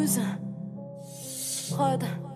Toulouse. Prod.